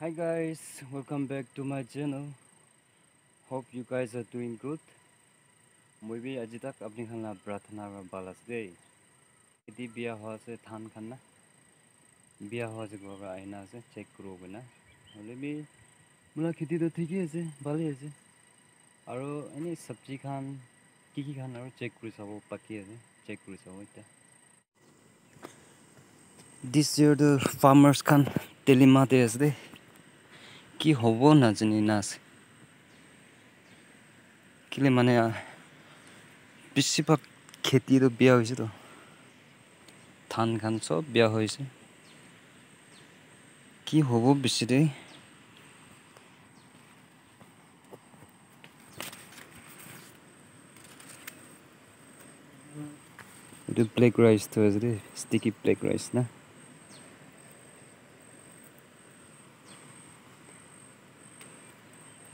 Hi guys, welcome back to my channel. Hope you guys are doing good. বি আজি তাক আপনি খানা প্ৰাৰ্থনা ভাল আছে দেই এটি বিয়া হোৱা আছে ধান খান না বিয়া হোৱা আছে ঘৰৰ পৰা আইনা আছে চেক কৰিব না হ'লে বি মোলা খেতিটো ঠিকেই আছে ভালেই আছে আৰু এনেই চব্জি খান কি কি খান আৰু চেক কৰি চাব বাকী আছে চেক কৰি চাব এতিয়া দিছ ইয়েৰটো ফাৰ্মাৰ্ছ খান তেলিমাতে আছে দেই কি হ'ব নাজানি না আছে কেলে মানে বেছিভাগ খেতিটো বেয়া হৈছেতো। ধান খান চব বেয়া হৈছে। কি হ'ব বেছি দেই এইটো ব্লেক ৰাইচটো আছে দেই ষ্টিকি ব্লেক ৰাইচ না?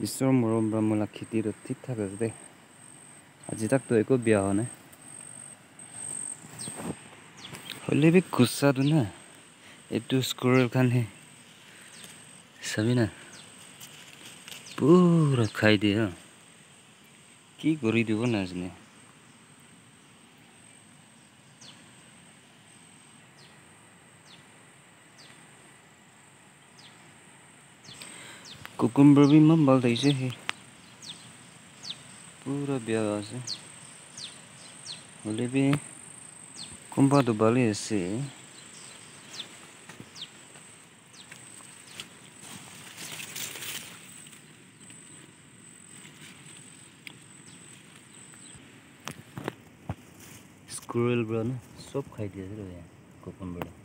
ঈশ্বৰৰ মৰম বা মোলা খেতিটো ঠিক ঠাক আছে দেই আজি তাকতো একো বেয়া হোৱা নাই হ'লে বি গুচাটো না এইটো স্কুৰৰ কাৰণে চাবি না পুৰা খাই দিয়ে কি কৰি দিব নাজানে cucumber भी मन बल है। पूरा ब्याह से। बोले भी, कुंभा तो बाले से स्क्रूल ब्रो ना, सब खाई दिया तो कुकुम्बर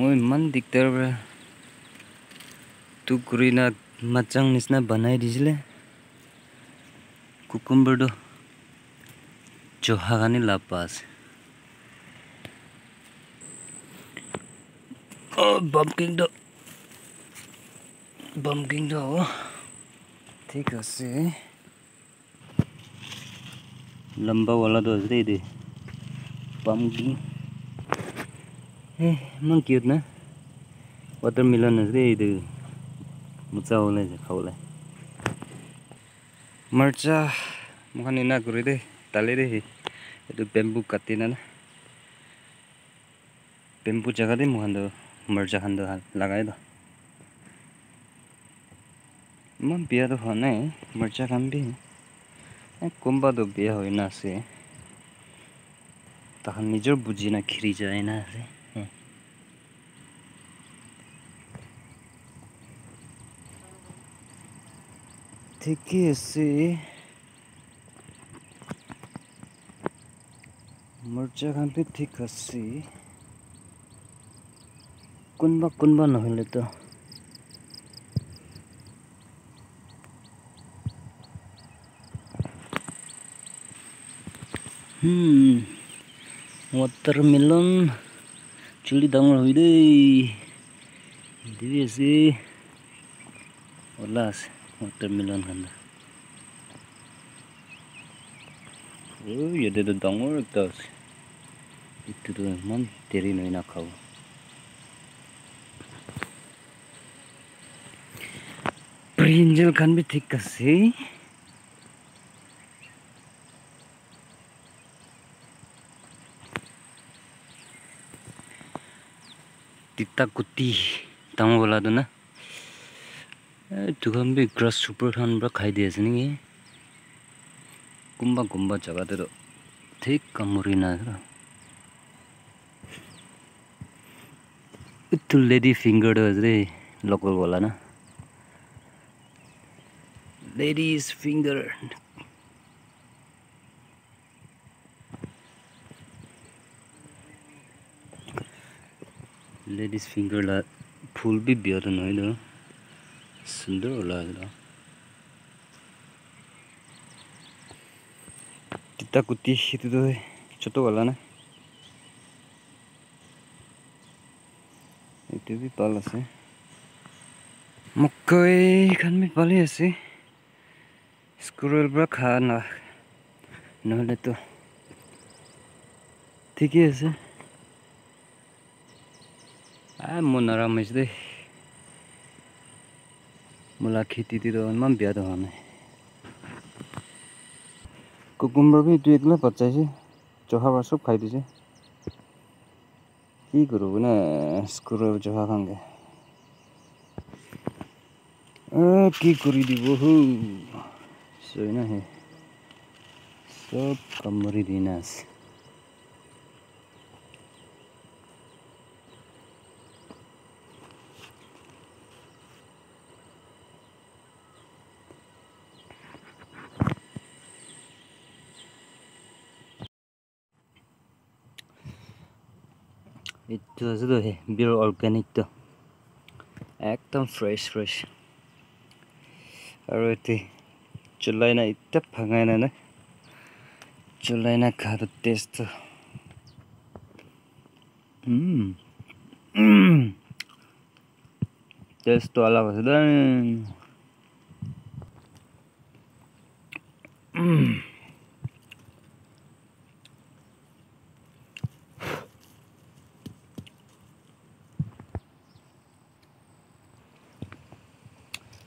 मैं दिखता रहा टुकड़ी ना मचंग निचना बनाई दीजिए कुकुम्बर तो जोहा लापास बमकिंग बमकिंग ठीक है लंबा वाला तो दे दे मन क्यूट ना? वाटर मिलन है होने जा खाओला मर्चा मुखाने ना दे, ताले दे। बेम्बू काटे ना बेम्बू जगह दे मुखान दो मर्चा खान दो लगाए दो। मन बिया तो होना है, मर्चा खान भी कुंबा तो बिया होना से। तहन निजर बुझी ना, खिरी जाए ना से। আছে ঠিকে আছে মৰ্যাখানটো ঠিক আছে কোনোবা কোনোবা নহ'লেতো Hmm, watermelon chili ডাঙৰ হৈ দেই দিবি আছে ওলা আছে watermelon handa oh ya da dangor tanggul oh, ase itu tu eman teri noi na kan brinjal khan bhi thik ase kuti tamu bola tu na ए त्यो घामी ग्रस सुप्र ठाउँ पुरा खाइदिएछ नि गुम्बा गुम्बा जग्गा त ठिक मरिना यु लेडिज फिङ्गर त हजुर लकल होला लेडिज फिङ्गर लेडिज फिङ्गरलाई फुल बि भियो होइन दो सुंदर होला है तिता कुटी itu tuh ছোট গলা না itu भी पाल আছে মকই খান বি পালি আছে স্কুৰেল পৰা খা না নহ'লেতো ঠিকেই আছে মোৰ নাৰামিছ দেই মূলা খেতিটো ইমান বেয়া হোৱা নাই কুকুম্বাৰ বি দুই একলা বাচ্চাইছে জহা চব খাই দিছে কি কৰোঁ মানে স্কুলৰ জহা খাওঁগৈ কি কৰি দিব হু চৈ নাহে চব কামুৰি দি আছে itu আছে তো বিৰ অৰ্গেনিকটো একদম ফ্ৰেছ ফ্ৰেছ আৰু এটি চুলাই না এতিয়া ভাঙাই নাই না চুলাই না খাটো টেষ্টটো টেষ্টটো অলপ আছে দেই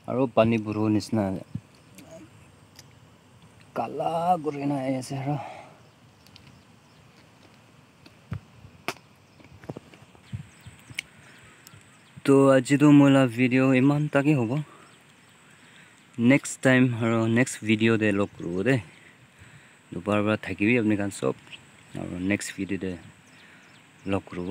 আৰু পানী নিচিনা। কালা কৰি নাই আছে আৰু। তো আজিতো মোলা ভিডিঅ' ইমান তাকে হ'ব। নেক্সট টাইম আৰু নেক্সট ভিডিঅ'তে লগ কৰিব দেই দুবাৰ বাৰ থাকিবি আপুনি কাৰণ চব আৰু নেক্সট ভিডিঅ'তে লগ কৰিব।